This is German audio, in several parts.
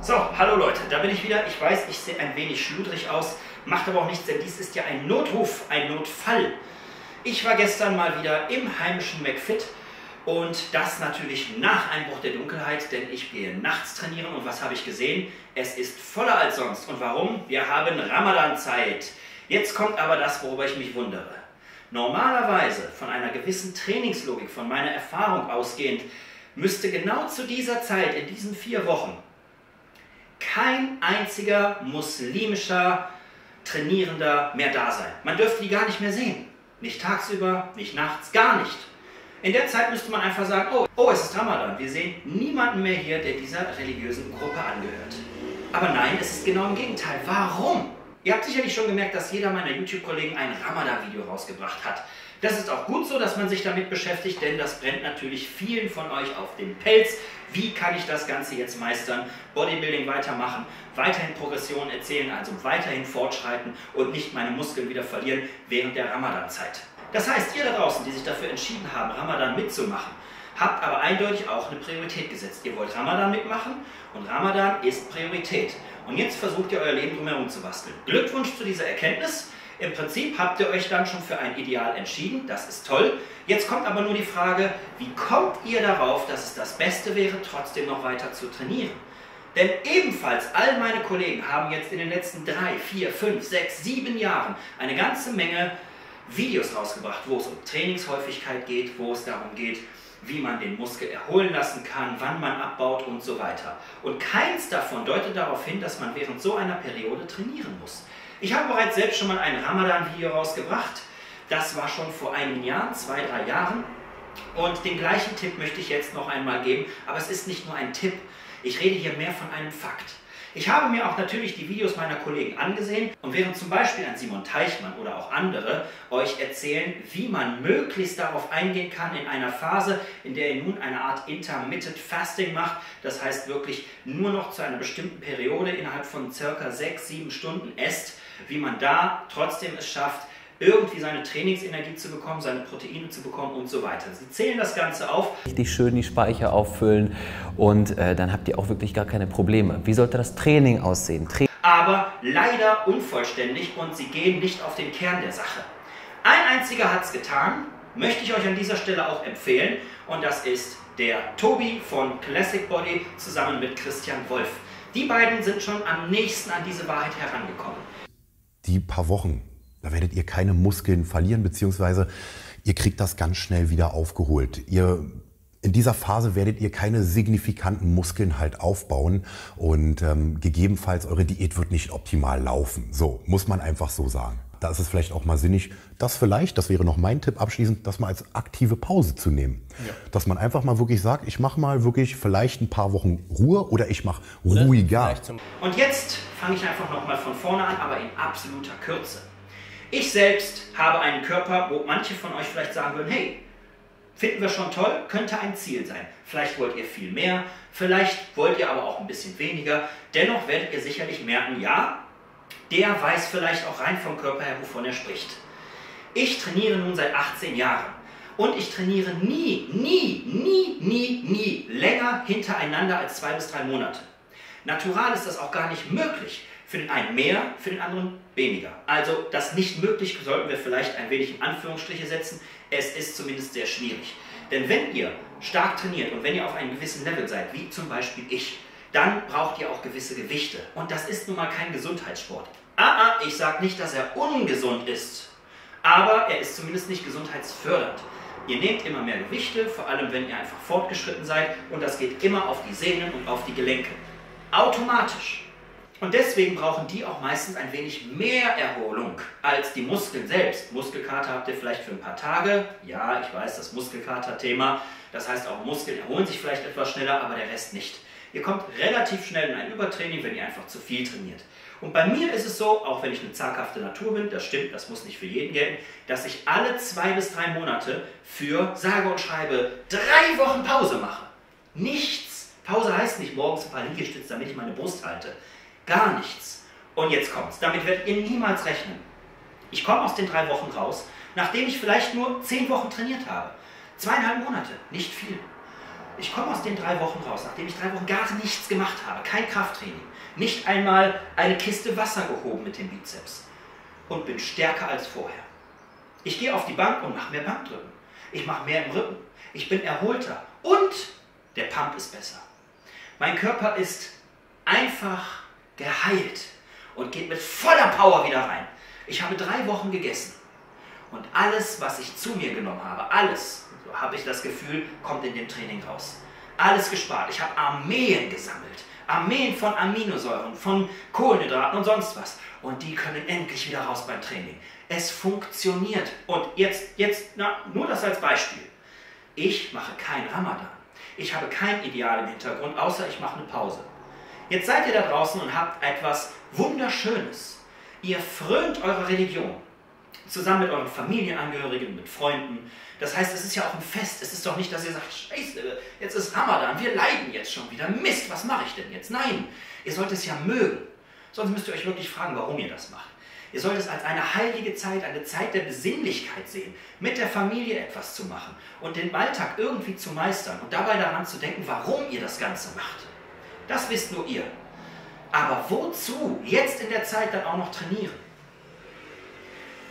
So, hallo Leute, da bin ich wieder. Ich weiß, ich sehe ein wenig schludrig aus, macht aber auch nichts, denn dies ist ja ein Notruf, ein Notfall. Ich war gestern mal wieder im heimischen McFit und das natürlich nach Einbruch der Dunkelheit, denn ich gehe nachts trainieren und was habe ich gesehen? Es ist voller als sonst. Und warum? Wir haben Ramadan-Zeit. Jetzt kommt aber das, worüber ich mich wundere. Normalerweise, von einer gewissen Trainingslogik, von meiner Erfahrung ausgehend, müsste genau zu dieser Zeit, in diesen vier Wochen, kein einziger muslimischer Trainierender mehr da sein. Man dürfte die gar nicht mehr sehen. Nicht tagsüber, nicht nachts, gar nicht. In der Zeit müsste man einfach sagen, oh, oh, es ist Ramadan. Wir sehen niemanden mehr hier, der dieser religiösen Gruppe angehört. Aber nein, es ist genau im Gegenteil. Warum? Ihr habt sicherlich schon gemerkt, dass jeder meiner YouTube-Kollegen ein Ramadan-Video rausgebracht hat. Das ist auch gut so, dass man sich damit beschäftigt, denn das brennt natürlich vielen von euch auf den Pelz. Wie kann ich das Ganze jetzt meistern? Bodybuilding weitermachen, weiterhin Progression erzählen, also weiterhin fortschreiten und nicht meine Muskeln wieder verlieren während der Ramadan-Zeit. Das heißt, ihr da draußen, die sich dafür entschieden haben, Ramadan mitzumachen, habt aber eindeutig auch eine Priorität gesetzt. Ihr wollt Ramadan mitmachen und Ramadan ist Priorität. Und jetzt versucht ihr euer Leben drumherum zu basteln. Glückwunsch zu dieser Erkenntnis. Im Prinzip habt ihr euch dann schon für ein Ideal entschieden, das ist toll. Jetzt kommt aber nur die Frage, wie kommt ihr darauf, dass es das Beste wäre, trotzdem noch weiter zu trainieren? Denn ebenfalls all meine Kollegen haben jetzt in den letzten drei, vier, fünf, sechs, sieben Jahren eine ganze Menge Videos rausgebracht, wo es um Trainingshäufigkeit geht, wo es darum geht, wie man den Muskel erholen lassen kann, wann man abbaut und so weiter. Und keins davon deutet darauf hin, dass man während so einer Periode trainieren muss. Ich habe bereits selbst schon mal ein Ramadan-Video rausgebracht. Das war schon vor einigen Jahren, zwei, drei Jahren. Und den gleichen Tipp möchte ich jetzt noch einmal geben. Aber es ist nicht nur ein Tipp. Ich rede hier mehr von einem Fakt. Ich habe mir auch natürlich die Videos meiner Kollegen angesehen und während zum Beispiel ein Simon Teichmann oder auch andere euch erzählen, wie man möglichst darauf eingehen kann in einer Phase, in der ihr nun eine Art Intermittent Fasting macht, das heißt wirklich nur noch zu einer bestimmten Periode innerhalb von circa 6-7 Stunden esst, wie man da trotzdem es schafft, irgendwie seine Trainingsenergie zu bekommen, seine Proteine zu bekommen und so weiter. Sie zählen das Ganze auf. Richtig schön die Speicher auffüllen und äh, dann habt ihr auch wirklich gar keine Probleme. Wie sollte das Training aussehen? Tra Aber leider unvollständig und sie gehen nicht auf den Kern der Sache. Ein einziger hat es getan, möchte ich euch an dieser Stelle auch empfehlen und das ist der Tobi von Classic Body zusammen mit Christian Wolf. Die beiden sind schon am nächsten an diese Wahrheit herangekommen. Die paar Wochen, da werdet ihr keine Muskeln verlieren, beziehungsweise ihr kriegt das ganz schnell wieder aufgeholt. Ihr in dieser Phase werdet ihr keine signifikanten Muskeln halt aufbauen und ähm, gegebenenfalls eure Diät wird nicht optimal laufen. So, muss man einfach so sagen. Da ist es vielleicht auch mal sinnig, das vielleicht, das wäre noch mein Tipp abschließend, das mal als aktive Pause zu nehmen. Ja. Dass man einfach mal wirklich sagt, ich mache mal wirklich vielleicht ein paar Wochen Ruhe oder ich mache ruhiger. Und jetzt fange ich einfach nochmal von vorne an, aber in absoluter Kürze. Ich selbst habe einen Körper, wo manche von euch vielleicht sagen würden, hey, finden wir schon toll, könnte ein Ziel sein. Vielleicht wollt ihr viel mehr, vielleicht wollt ihr aber auch ein bisschen weniger. Dennoch werdet ihr sicherlich merken, ja, der weiß vielleicht auch rein vom Körper her, wovon er spricht. Ich trainiere nun seit 18 Jahren und ich trainiere nie, nie, nie, nie, nie länger hintereinander als zwei bis drei Monate. Natural ist das auch gar nicht möglich. Für den einen mehr, für den anderen weniger. Also das nicht möglich sollten wir vielleicht ein wenig in Anführungsstriche setzen. Es ist zumindest sehr schwierig. Denn wenn ihr stark trainiert und wenn ihr auf einem gewissen Level seid, wie zum Beispiel ich, dann braucht ihr auch gewisse Gewichte. Und das ist nun mal kein Gesundheitssport. Ah, ah, ich sage nicht, dass er ungesund ist, aber er ist zumindest nicht gesundheitsfördernd. Ihr nehmt immer mehr Gewichte, vor allem wenn ihr einfach fortgeschritten seid und das geht immer auf die Sehnen und auf die Gelenke. Automatisch. Und deswegen brauchen die auch meistens ein wenig mehr Erholung als die Muskeln selbst. Muskelkater habt ihr vielleicht für ein paar Tage. Ja, ich weiß, das Muskelkater-Thema. Das heißt, auch Muskeln erholen sich vielleicht etwas schneller, aber der Rest nicht. Ihr kommt relativ schnell in ein Übertraining, wenn ihr einfach zu viel trainiert. Und bei mir ist es so, auch wenn ich eine zaghafte Natur bin, das stimmt, das muss nicht für jeden gelten, dass ich alle zwei bis drei Monate für sage und schreibe drei Wochen Pause mache. Nichts. Pause heißt nicht morgens ein paar Liegestütze, damit ich meine Brust halte. Gar nichts. Und jetzt kommt's. Damit werdet ihr niemals rechnen. Ich komme aus den drei Wochen raus, nachdem ich vielleicht nur zehn Wochen trainiert habe. Zweieinhalb Monate, nicht viel. Ich komme aus den drei Wochen raus, nachdem ich drei Wochen gar nichts gemacht habe, kein Krafttraining, nicht einmal eine Kiste Wasser gehoben mit dem Bizeps und bin stärker als vorher. Ich gehe auf die Bank und mache mehr Bankdrücken. Ich mache mehr im Rücken. Ich bin erholter und der Pump ist besser. Mein Körper ist einfach geheilt und geht mit voller Power wieder rein. Ich habe drei Wochen gegessen und alles, was ich zu mir genommen habe, alles, habe ich das Gefühl, kommt in dem Training raus. Alles gespart. Ich habe Armeen gesammelt. Armeen von Aminosäuren, von Kohlenhydraten und sonst was. Und die können endlich wieder raus beim Training. Es funktioniert. Und jetzt, jetzt, na, nur das als Beispiel. Ich mache kein Ramadan. Ich habe kein Ideal im Hintergrund, außer ich mache eine Pause. Jetzt seid ihr da draußen und habt etwas Wunderschönes. Ihr frönt eure Religion. Zusammen mit euren Familienangehörigen, mit Freunden. Das heißt, es ist ja auch ein Fest. Es ist doch nicht, dass ihr sagt, scheiße, jetzt ist Ramadan, wir leiden jetzt schon wieder. Mist, was mache ich denn jetzt? Nein, ihr sollt es ja mögen. Sonst müsst ihr euch wirklich fragen, warum ihr das macht. Ihr sollt es als eine heilige Zeit, eine Zeit der Besinnlichkeit sehen, mit der Familie etwas zu machen und den Alltag irgendwie zu meistern und dabei daran zu denken, warum ihr das Ganze macht. Das wisst nur ihr. Aber wozu jetzt in der Zeit dann auch noch trainieren?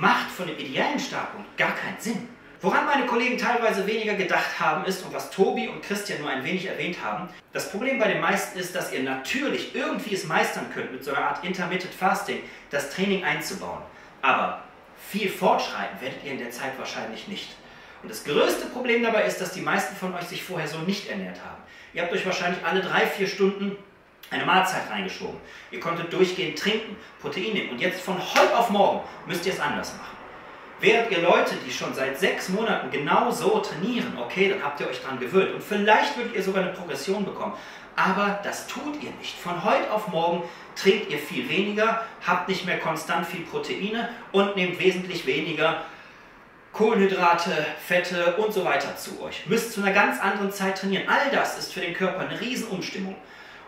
Macht von dem ideellen Startpunkt gar keinen Sinn. Woran meine Kollegen teilweise weniger gedacht haben, ist, und was Tobi und Christian nur ein wenig erwähnt haben, das Problem bei den meisten ist, dass ihr natürlich irgendwie es meistern könnt, mit so einer Art Intermittent Fasting das Training einzubauen. Aber viel fortschreiten werdet ihr in der Zeit wahrscheinlich nicht. Und das größte Problem dabei ist, dass die meisten von euch sich vorher so nicht ernährt haben. Ihr habt euch wahrscheinlich alle drei, vier Stunden eine Mahlzeit reingeschoben. Ihr konntet durchgehend trinken, Protein nehmen und jetzt von heute auf morgen müsst ihr es anders machen. Während ihr Leute, die schon seit sechs Monaten genau so trainieren, okay, dann habt ihr euch dran gewöhnt und vielleicht würdet ihr sogar eine Progression bekommen. Aber das tut ihr nicht. Von heute auf morgen trinkt ihr viel weniger, habt nicht mehr konstant viel Proteine und nehmt wesentlich weniger Kohlenhydrate, Fette und so weiter zu euch. Müsst zu einer ganz anderen Zeit trainieren. All das ist für den Körper eine Riesenumstimmung.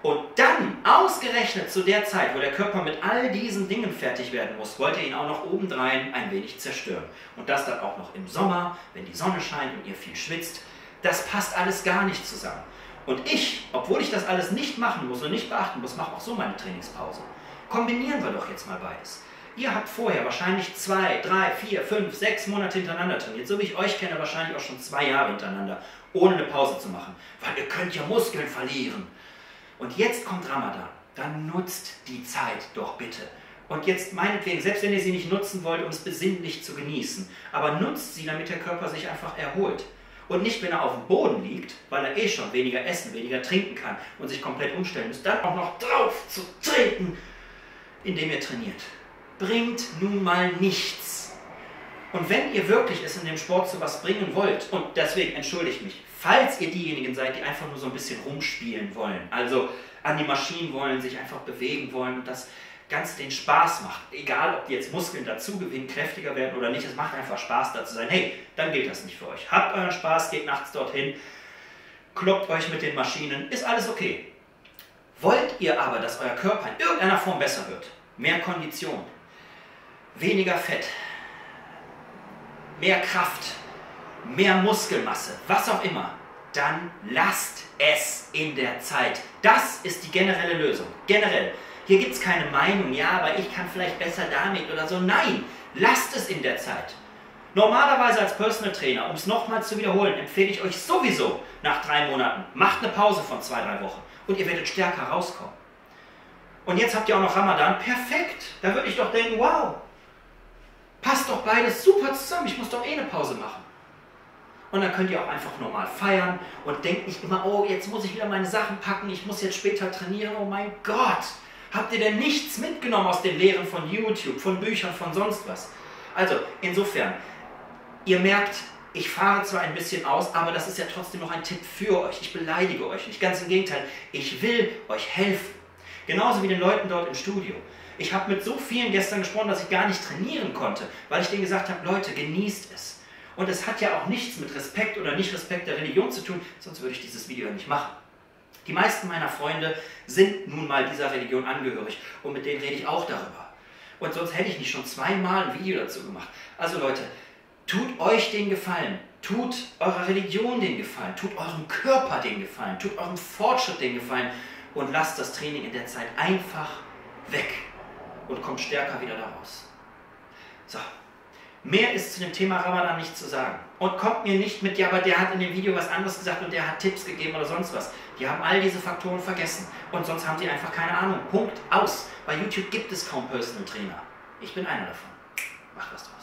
Und dann, ausgerechnet zu der Zeit, wo der Körper mit all diesen Dingen fertig werden muss, wollt ihr ihn auch noch obendrein ein wenig zerstören. Und das dann auch noch im Sommer, wenn die Sonne scheint und ihr viel schwitzt. Das passt alles gar nicht zusammen. Und ich, obwohl ich das alles nicht machen muss und nicht beachten muss, mache auch so meine Trainingspause. Kombinieren wir doch jetzt mal beides. Ihr habt vorher wahrscheinlich zwei, drei, vier, fünf, sechs Monate hintereinander trainiert. So wie ich euch kenne, wahrscheinlich auch schon zwei Jahre hintereinander, ohne eine Pause zu machen. Weil ihr könnt ja Muskeln verlieren. Und jetzt kommt Ramadan. Dann nutzt die Zeit doch bitte. Und jetzt meinetwegen, selbst wenn ihr sie nicht nutzen wollt, um es besinnlich zu genießen, aber nutzt sie, damit der Körper sich einfach erholt. Und nicht, wenn er auf dem Boden liegt, weil er eh schon weniger essen, weniger trinken kann und sich komplett umstellen muss, dann auch noch drauf zu treten, indem ihr trainiert. Bringt nun mal nichts. Und wenn ihr wirklich es in dem Sport zu was bringen wollt, und deswegen entschuldige ich mich, falls ihr diejenigen seid, die einfach nur so ein bisschen rumspielen wollen, also an die Maschinen wollen, sich einfach bewegen wollen und das Ganze den Spaß macht, egal ob die jetzt Muskeln dazu gewinnen, kräftiger werden oder nicht, es macht einfach Spaß da zu sein, hey, dann gilt das nicht für euch. Habt euren Spaß, geht nachts dorthin, kloppt euch mit den Maschinen, ist alles okay. Wollt ihr aber, dass euer Körper in irgendeiner Form besser wird, mehr Kondition, weniger Fett, mehr Kraft, mehr Muskelmasse, was auch immer, dann lasst es in der Zeit. Das ist die generelle Lösung. Generell. Hier gibt es keine Meinung, ja, aber ich kann vielleicht besser damit oder so. Nein, lasst es in der Zeit. Normalerweise als Personal Trainer, um es nochmal zu wiederholen, empfehle ich euch sowieso nach drei Monaten, macht eine Pause von zwei, drei Wochen und ihr werdet stärker rauskommen. Und jetzt habt ihr auch noch Ramadan, perfekt. Da würde ich doch denken, wow, passt doch beides super zusammen, ich muss doch eh eine Pause machen. Und dann könnt ihr auch einfach normal feiern und denkt nicht immer, oh, jetzt muss ich wieder meine Sachen packen, ich muss jetzt später trainieren. Oh mein Gott, habt ihr denn nichts mitgenommen aus den Lehren von YouTube, von Büchern, von sonst was? Also, insofern, ihr merkt, ich fahre zwar ein bisschen aus, aber das ist ja trotzdem noch ein Tipp für euch. Ich beleidige euch nicht, ganz im Gegenteil. Ich will euch helfen. Genauso wie den Leuten dort im Studio. Ich habe mit so vielen gestern gesprochen, dass ich gar nicht trainieren konnte, weil ich denen gesagt habe, Leute, genießt es. Und es hat ja auch nichts mit Respekt oder Nicht-Respekt der Religion zu tun, sonst würde ich dieses Video nicht machen. Die meisten meiner Freunde sind nun mal dieser Religion angehörig und mit denen rede ich auch darüber. Und sonst hätte ich nicht schon zweimal ein Video dazu gemacht. Also Leute, tut euch den Gefallen. Tut eurer Religion den Gefallen, tut eurem Körper den Gefallen, tut eurem Fortschritt den Gefallen und lasst das Training in der Zeit einfach weg und kommt stärker wieder daraus. So, mehr ist zu dem Thema Ramadan nicht zu sagen. Und kommt mir nicht mit, ja, aber der hat in dem Video was anderes gesagt und der hat Tipps gegeben oder sonst was. Die haben all diese Faktoren vergessen und sonst haben sie einfach keine Ahnung. Punkt aus. Bei YouTube gibt es kaum Personal Trainer. Ich bin einer davon. Macht was draus.